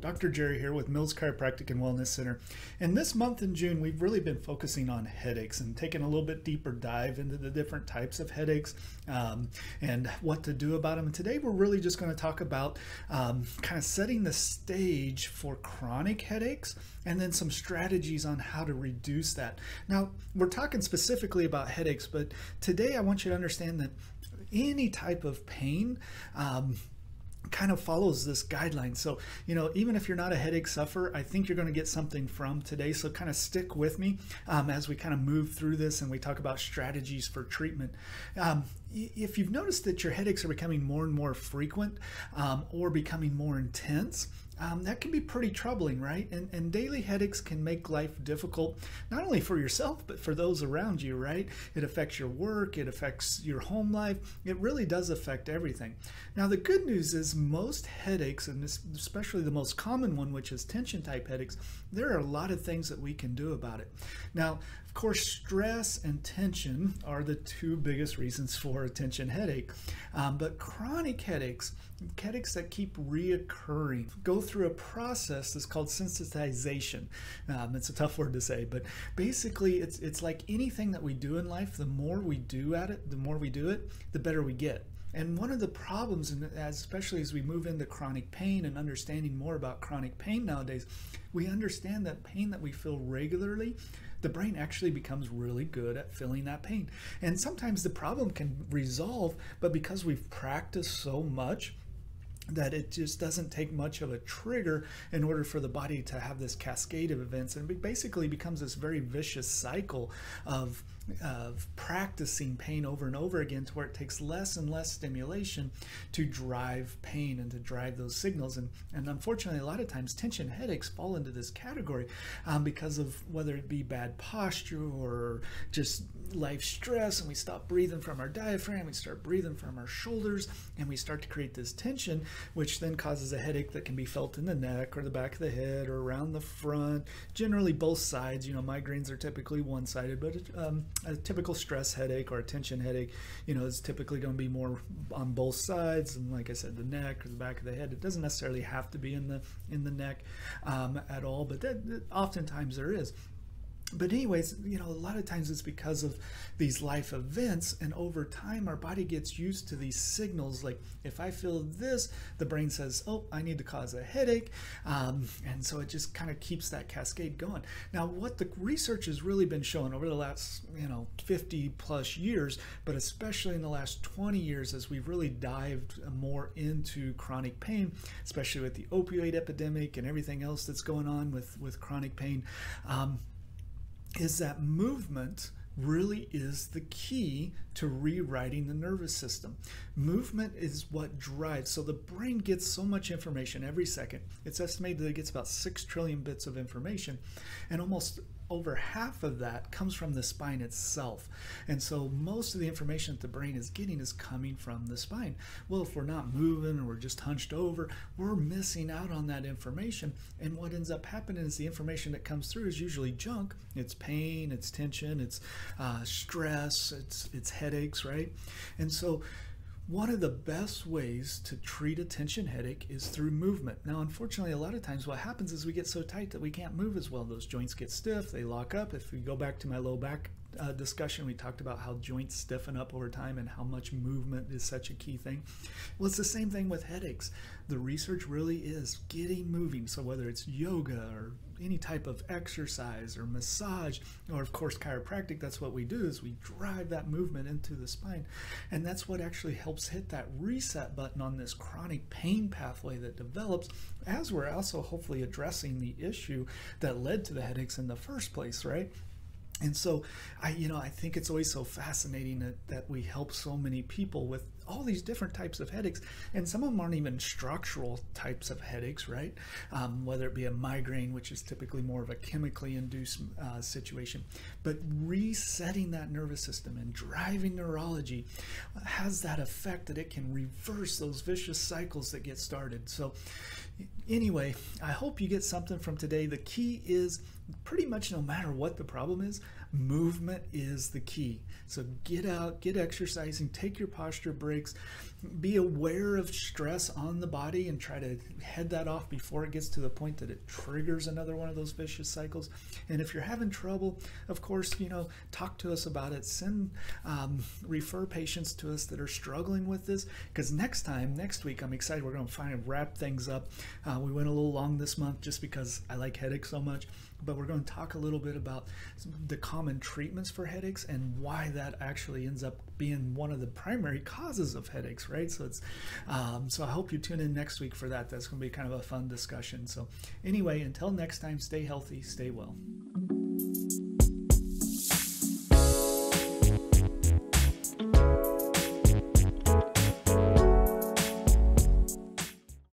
Dr. Jere here with Mills Chiropractic and Wellness Center. And this month in June, we've really been focusing on headaches and taking a little bit deeper dive into the different types of headaches um, and what to do about them. And today, we're really just going to talk about um, kind of setting the stage for chronic headaches and then some strategies on how to reduce that. Now, we're talking specifically about headaches, but today I want you to understand that any type of pain, um, kind of follows this guideline. So, you know, even if you're not a headache sufferer, I think you're going to get something from today. So, kind of stick with me um, as we kind of move through this and we talk about strategies for treatment. Um, if you've noticed that your headaches are becoming more and more frequent um, or becoming more intense, um, that can be pretty troubling, right? And, and daily headaches can make life difficult, not only for yourself, but for those around you, right? It affects your work, it affects your home life, it really does affect everything. Now, the good news is most headaches, and especially the most common one, which is tension type headaches, there are a lot of things that we can do about it. Now, of course, stress and tension are the two biggest reasons for a tension headache. Um, but chronic headaches, headaches that keep reoccurring, go through a process that's called sensitization. Um, it's a tough word to say, but basically, it's it's like anything that we do in life. The more we do at it, the more we do it, the better we get. And one of the problems, and especially as we move into chronic pain and understanding more about chronic pain nowadays, we understand that pain that we feel regularly, the brain actually becomes really good at feeling that pain. And sometimes the problem can resolve, but because we've practiced so much, that it just doesn't take much of a trigger in order for the body to have this cascade of events and it basically becomes this very vicious cycle of of practicing pain over and over again to where it takes less and less stimulation to drive pain and to drive those signals. And, and unfortunately, a lot of times tension headaches fall into this category um, because of whether it be bad posture or just life stress, and we stop breathing from our diaphragm, we start breathing from our shoulders, and we start to create this tension, which then causes a headache that can be felt in the neck or the back of the head or around the front, generally both sides. You know, migraines are typically one sided, but um, a typical stress headache or a tension headache, you know, is typically going to be more on both sides, and like I said, the neck or the back of the head. It doesn't necessarily have to be in the in the neck um, at all, but that, that oftentimes there is but anyways you know a lot of times it's because of these life events and over time our body gets used to these signals like if i feel this the brain says oh i need to cause a headache um, and so it just kind of keeps that cascade going. Now what the research has really been showing over the last you know 50 plus years but especially in the last 20 years as we've really dived more into chronic pain especially with the opioid epidemic and everything else that's going on with with chronic pain um, is that movement really is the key to rewriting the nervous system. Movement is what drives. So the brain gets so much information every second. It's estimated that it gets about 6 trillion bits of information, and almost over half of that comes from the spine itself. And so most of the information that the brain is getting is coming from the spine. Well, if we're not moving or we're just hunched over, we're missing out on that information. And what ends up happening is the information that comes through is usually junk. It's pain, it's tension, it's uh, stress, it's, it's headaches, right? And so one of the best ways to treat a tension headache is through movement. Now, unfortunately, a lot of times what happens is we get so tight that we can't move as well. Those joints get stiff, they lock up. If we go back to my low back uh, discussion, we talked about how joints stiffen up over time and how much movement is such a key thing. Well, it's the same thing with headaches. The research really is getting moving. So, whether it's yoga or any type of exercise or massage, or of course, chiropractic, that's what we do is we drive that movement into the spine. And that's what actually helps hit that reset button on this chronic pain pathway that develops as we're also hopefully addressing the issue that led to the headaches in the first place, right? And so I you know I think it's always so fascinating that, that we help so many people with all these different types of headaches and some of them aren't even structural types of headaches right? Um, whether it be a migraine which is typically more of a chemically induced uh, situation. But resetting that nervous system and driving neurology has that effect that it can reverse those vicious cycles that get started. So anyway I hope you get something from today. The key is pretty much no matter what the problem is, movement is the key. So get out, get exercising, take your posture breaks, be aware of stress on the body and try to head that off before it gets to the point that it triggers another one of those vicious cycles. And if you're having trouble, of course, you know, talk to us about it. Send, um, refer patients to us that are struggling with this. Because next time, next week, I'm excited. We're going to finally wrap things up. Uh, we went a little long this month just because I like headaches so much but we're going to talk a little bit about the common treatments for headaches and why that actually ends up being one of the primary causes of headaches right? So it's um, so i hope you tune in next week for that. That's going to be kind of a fun discussion. So anyway until next time stay healthy stay well